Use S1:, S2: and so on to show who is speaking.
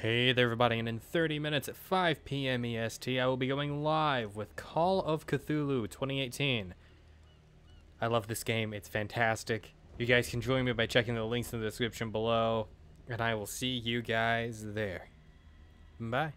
S1: Hey there, everybody, and in 30 minutes at 5 p.m. EST, I will be going live with Call of Cthulhu 2018. I love this game, it's fantastic. You guys can join me by checking the links in the description below, and I will see you guys there. Bye.